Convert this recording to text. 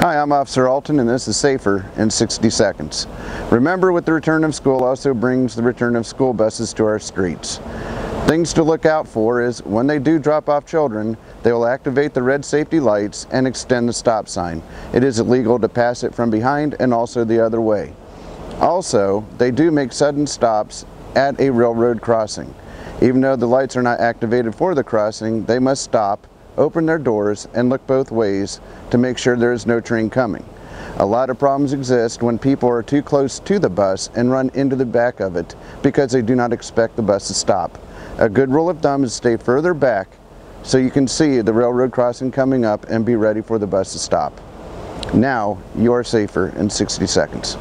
Hi, I'm Officer Alton and this is Safer in 60 Seconds. Remember with the return of school also brings the return of school buses to our streets. Things to look out for is when they do drop off children, they will activate the red safety lights and extend the stop sign. It is illegal to pass it from behind and also the other way. Also, they do make sudden stops at a railroad crossing. Even though the lights are not activated for the crossing, they must stop open their doors and look both ways to make sure there is no train coming. A lot of problems exist when people are too close to the bus and run into the back of it because they do not expect the bus to stop. A good rule of thumb is stay further back so you can see the railroad crossing coming up and be ready for the bus to stop. Now you are safer in 60 seconds.